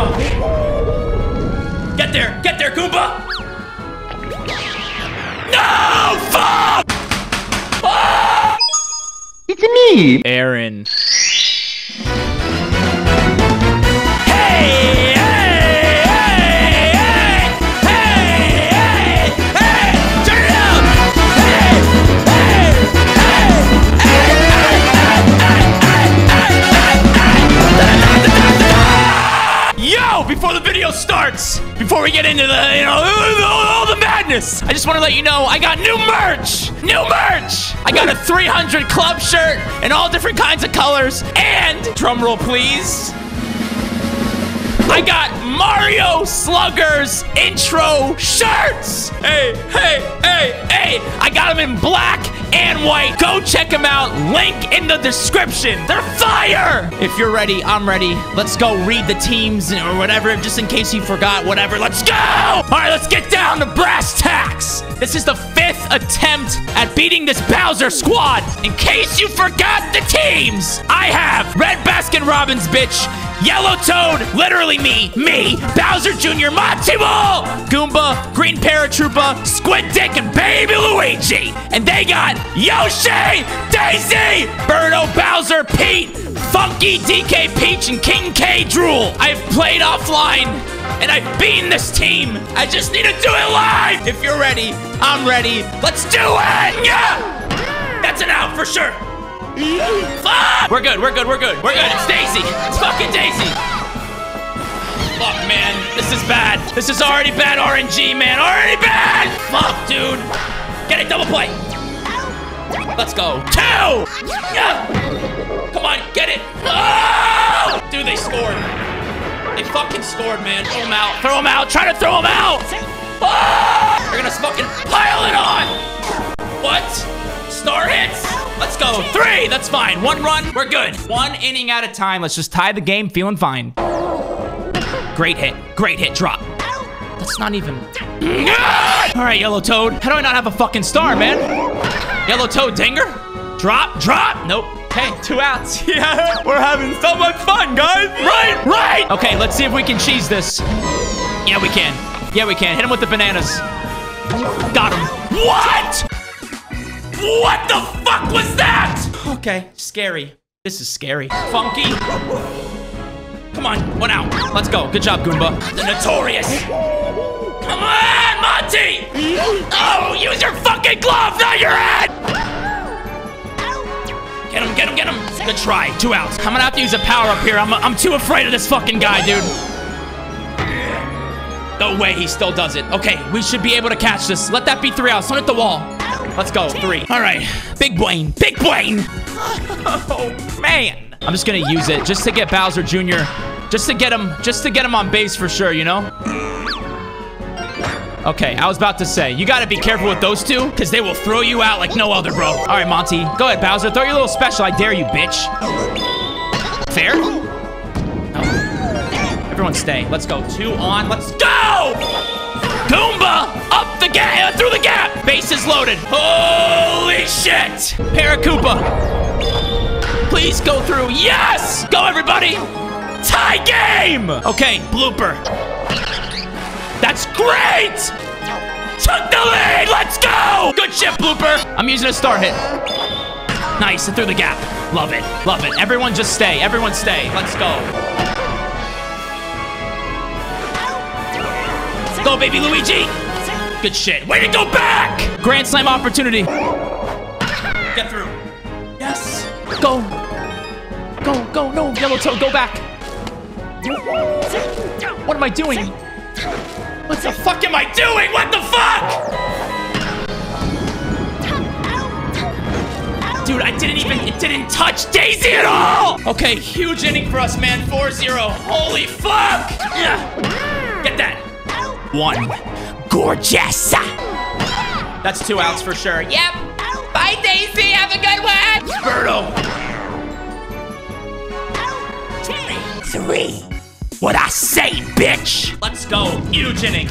now. Get there. Get there, Goomba. No! Fuck! Ah! It's me! Aaron. Hey! Hey! Before we get into the, you know, all the madness, I just want to let you know I got new merch! New merch! I got a 300 club shirt in all different kinds of colors, and, drumroll please, I got Mario Slugger's intro shirts! Hey, hey, hey, hey! I got them in black and white. Go check them out. Link in the description. They're fire! If you're ready, I'm ready. Let's go read the teams or whatever, just in case you forgot, whatever. Let's go! All right, let's get down to brass tacks. This is the fifth attempt at beating this Bowser squad. In case you forgot the teams, I have Red Baskin Robbins, bitch. Yellow Toad, literally me, me, Bowser Jr., Monty Ball, Goomba, Green Paratroopa, Squid Dick, and Baby Luigi. And they got Yoshi, Daisy, Birdo, Bowser, Pete, Funky, DK Peach, and King K Rool. I've played offline and I've beaten this team. I just need to do it live. If you're ready, I'm ready. Let's do it. Yeah! That's an out for sure. Fuck! We're good, we're good, we're good. We're good. It's Daisy. It's fucking Daisy. Fuck, man. This is bad. This is already bad RNG, man. Already bad! Fuck, dude. Get it, double play. Let's go. Two! Yeah! Come on, get it. Oh! Dude, they scored. They fucking scored, man. Throw them out. Throw them out. Try to throw them out. Oh! They're gonna fucking pile it on. What? Star hits. Let's go. Three. That's fine. One run. We're good. One inning at a time. Let's just tie the game. Feeling fine. Great hit. Great hit. Drop. That's not even. All right, Yellow Toad. How do I not have a fucking star, man? Yellow Toad Dinger. Drop. Drop. Nope. Hey, two outs. Yeah, we're having so much fun, guys. Right, right. Okay, let's see if we can cheese this. Yeah, we can. Yeah, we can. Hit him with the bananas. Got him. What? What the fuck was that? Okay, scary. This is scary. Funky. Come on, one out. Let's go. Good job, Goomba. The Notorious. Come on, Monty! Oh, use your fucking glove, not your head! Get him, get him, get him. Good try. Two outs. I'm gonna have to use a power up here. I'm, I'm too afraid of this fucking guy, dude. No way he still does it. Okay, we should be able to catch this. Let that be three outs. Don't hit the wall. Let's go. Three. All right. Big Blaine. Big Blaine. Oh, man. I'm just gonna use it just to get Bowser Jr. Just to get him, just to get him on base for sure, you know? Okay, I was about to say, you gotta be careful with those two, because they will throw you out like no other, bro. All right, Monty. Go ahead, Bowser. Throw your little special. I dare you, bitch. Fair? No. Everyone stay. Let's go. Two on. Let's go! Goomba! Up the gap! Uh, through the gap! Base is loaded. Holy shit! Paracoopa. Please go through. Yes! Go, everybody! Tie game! Okay, blooper. That's great! Took the lead! Let's go! Good shit, blooper. I'm using a star hit. Nice, through the gap. Love it, love it. Everyone just stay. Everyone stay. Let's go. Go, baby Luigi! Good shit. Way to go back! Grand Slam opportunity. Get through. Yes. Go. Go, go, no. Yellow Toad, go back. What am I doing? What the fuck am I doing? What the fuck? Dude, I didn't even, it didn't touch Daisy at all! Okay, huge inning for us, man. 4-0. Holy fuck! Get that. One. Gorgeous. That's two outs for sure. Yep. Bye, Daisy. Have a good one. Birdo. Three. What I say, bitch. Let's go. Huge inning.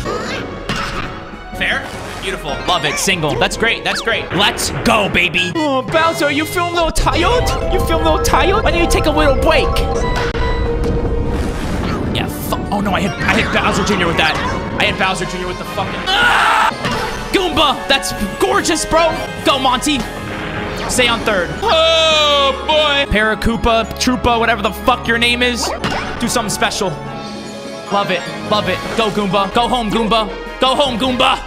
Fair? Beautiful. Love it. Single. That's great. That's great. Let's go, baby. Oh, Bowser, you feel a little tired? You feel a little tired? Why don't you take a little break? Yeah, fu- Oh, Oh no, I hit I hit Bowser Jr. with that. I hit Bowser Jr. with the fucking ah! Goomba. That's gorgeous, bro. Go, Monty. Stay on third. Oh boy. Paracoopa, Troopa, whatever the fuck your name is. Do something special. Love it. Love it. Go, Goomba. Go home, Goomba. Go home, Goomba.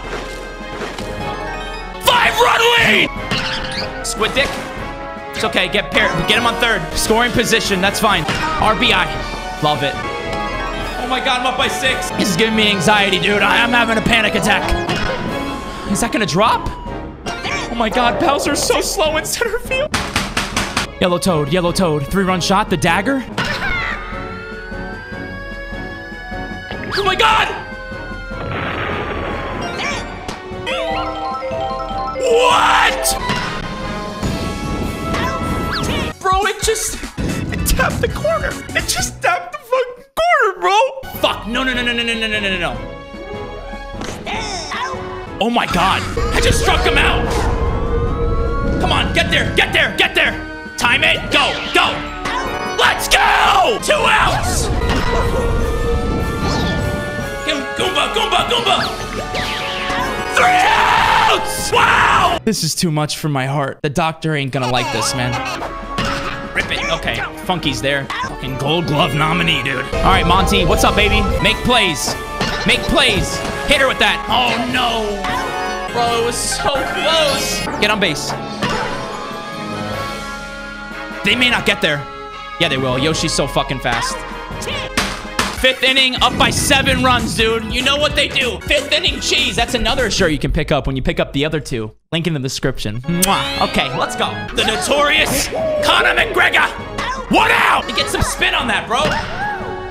Five run. Squid Dick. It's okay. Get pair. Get him on third. Scoring position. That's fine. RBI. Love it. Oh my god, I'm up by six. This is giving me anxiety, dude. I am having a panic attack. Is that gonna drop? Oh my god, Bowser's so slow in center field. Yellow Toad, Yellow Toad. Three-run shot, the dagger. Oh my god! What? Bro, it just it tapped the corner. It just tapped the fucking corner, bro. Fuck. No, no, no, no, no, no, no, no, no, no. Oh my god. I just struck him out. Come on, get there, get there, get there. Time it. Go, go. Let's go. Two outs. Goomba, Goomba, Goomba. Three outs. Wow. This is too much for my heart. The doctor ain't gonna like this, man. Rip it. Okay, Funky's there. Fucking gold glove nominee, dude. All right, Monty, what's up, baby? Make plays. Make plays. Hit her with that. Oh, no. Bro, it was so close. Get on base. They may not get there. Yeah, they will. Yoshi's so fucking fast. Fifth inning, up by seven runs, dude. You know what they do. Fifth inning cheese. That's another shirt you can pick up when you pick up the other two. Link in the description. Mwah. Okay, let's go. The notorious Conor McGregor. One out. You get some spin on that, bro.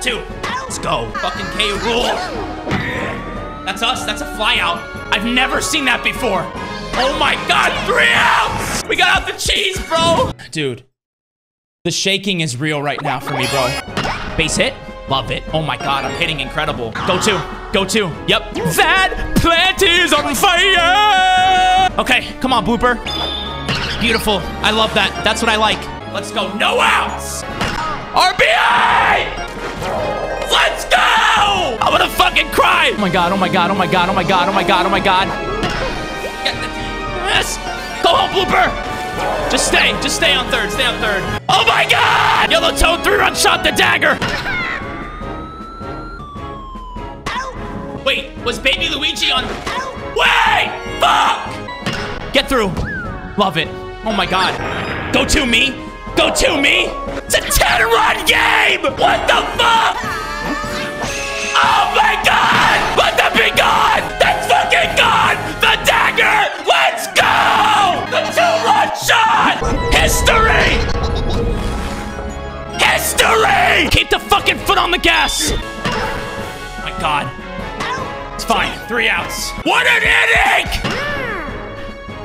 Two. Let's go. Fucking K. Rool. That's us. That's a fly out. I've never seen that before. Oh my god, three outs! We got out the cheese, bro! Dude, the shaking is real right now for me, bro. Base hit. Love it. Oh my god, I'm hitting incredible. Go two. Go two. Yep. That plant is on fire! Okay, come on, Blooper. Beautiful. I love that. That's what I like. Let's go. No outs! RBI! Let's go! I'm gonna fucking cry! Oh my god, oh my god, oh my god, oh my god, oh my god, oh my god. Yes! Go home, Blooper! Just stay, just stay on third, stay on third. Oh my god! Yellow Toad three-run shot the dagger! Wait, was Baby Luigi on... Wait! Fuck! Get through. Love it. Oh my god. Go to me. Go to me. It's a 10-run game! What the fuck? Oh my god! Let that be gone! That's fucking gone! The dagger! Let's go! The two-run shot! History! History! Keep the fucking foot on the gas! Three outs. What an inning!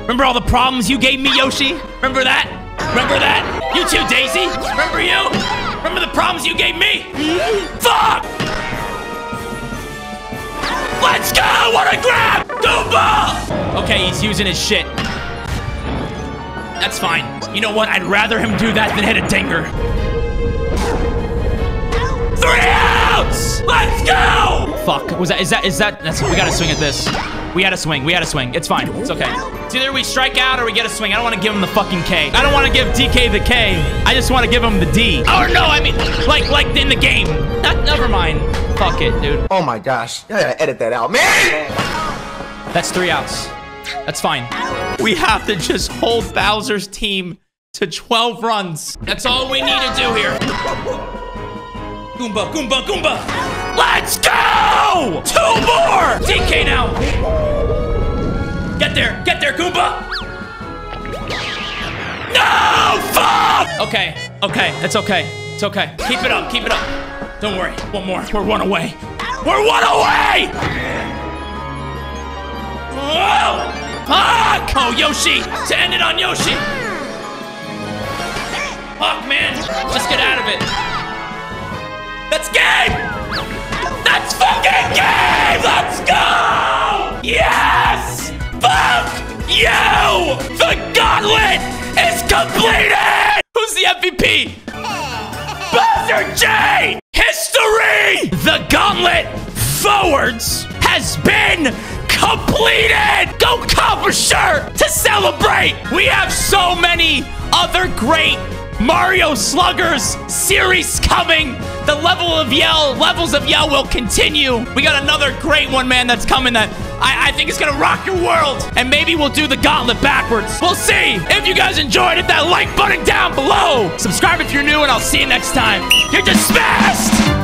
Remember all the problems you gave me, Yoshi? Remember that? Remember that? You too, Daisy. Remember you? Remember the problems you gave me? Fuck! Let's go! What a grab! Goomba! Okay, he's using his shit. That's fine. You know what? I'd rather him do that than hit a dinger. Fuck. Was that, is that, is that, that's, we gotta swing at this. We had a swing. We had a swing. It's fine. It's okay. It's either we strike out or we get a swing. I don't want to give him the fucking K. I don't want to give DK the K. I just want to give him the D. Oh no, I mean, like, like in the game. Not, never mind. Fuck it, dude. Oh my gosh. I gotta edit that out. Man! That's three outs. That's fine. We have to just hold Bowser's team to 12 runs. That's all we need to do here. Goomba, Goomba, Goomba. Let's go! Two more! DK now. Get there, get there, Goomba. No, fuck! Okay, okay, it's okay. It's okay. Keep it up, keep it up. Don't worry, one more. We're one away. We're one away! Whoa! Fuck! Oh, Yoshi! To end it on Yoshi! Fuck, man! Just get out of it. That's game! That's fucking game! Let's go! Yes! Fuck you! The gauntlet is completed! Who's the MVP? Bowser J! History! The gauntlet forwards has been completed! Go Copper Shirt to celebrate! We have so many other great Mario Sluggers series coming. The level of yell, levels of yell will continue. We got another great one, man, that's coming that I, I think is gonna rock your world. And maybe we'll do the gauntlet backwards. We'll see. If you guys enjoyed hit that like button down below. Subscribe if you're new, and I'll see you next time. You're dismissed!